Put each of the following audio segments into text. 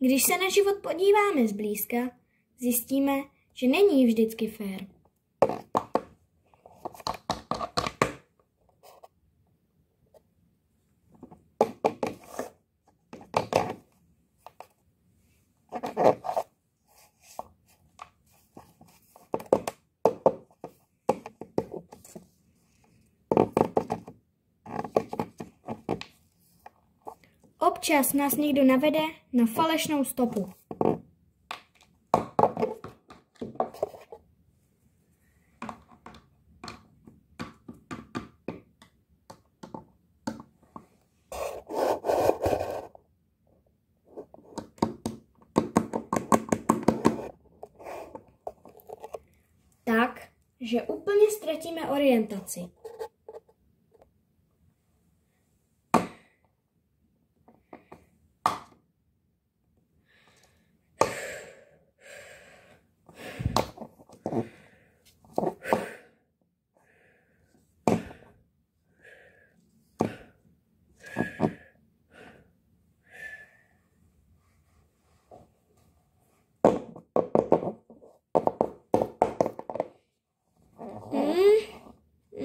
Když se na život podíváme zblízka, zjistíme, že není vždycky fér. Občas nás někdo navede na falešnou stopu. Tak, že úplně ztratíme orientaci.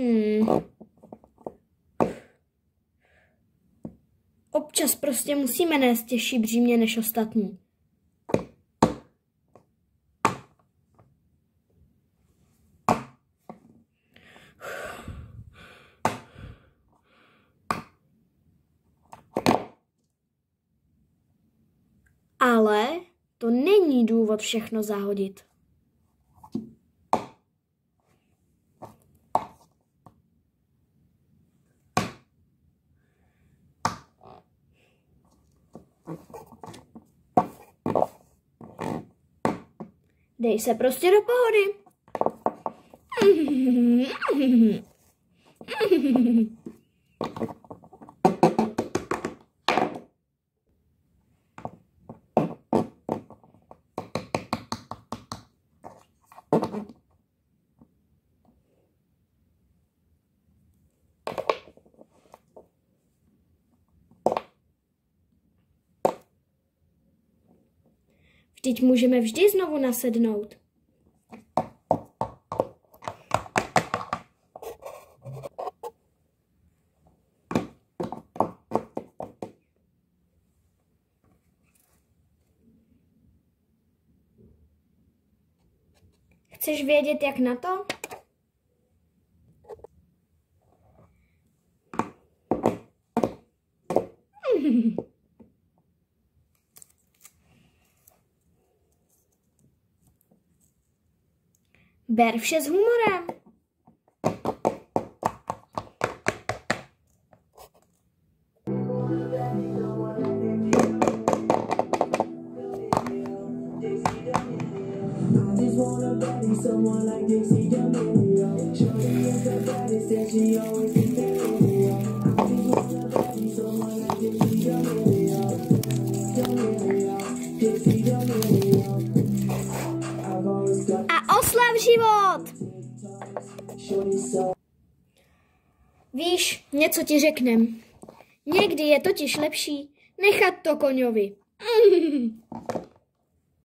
Hmm. Občas prostě musíme nést těžší břímě než ostatní. Ale to není důvod všechno zahodit. Dej se prostě do pohody. Vždyť můžeme vždy znovu nasednout. Chceš vědět, jak na to? Ber vše s humorem. someone like Dixie D'Amelio. The she always život! Víš, něco ti řeknem. Někdy je totiž lepší nechat to koňovi.